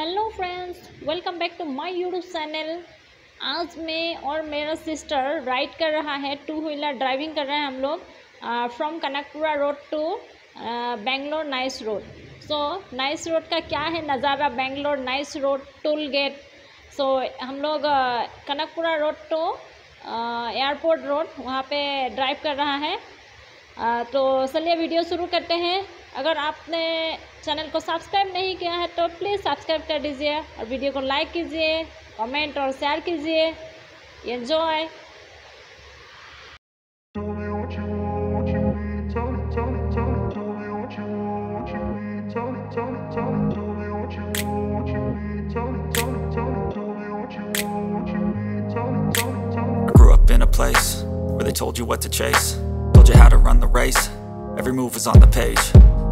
Hello friends welcome back to my YouTube channel आज मैं और मेरा सिस्टर राइड कर रहा है टू व्हीलर ड्राइविंग कर रहे हैं हम लोग from Kanakapura road to Bangalore nice road so nice road का क्या है नज़ारा? Bangalore nice road toll gate so हम लोग Kanakapura road to airport road वहाँ पे ड्राइव कर रहा है। आ, तो चलिए वीडियो शुरू करते हैं। अगर आपने चैनल को सब्सक्राइब नहीं किया है तो प्लीज़ सब्सक्राइब कर दीजिए और वीडियो को लाइक कीजिए कमेंट और शेयर कीजिए enjoy place where they told you what to chase, told you how to run the race. Every move was on the page.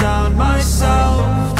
down myself.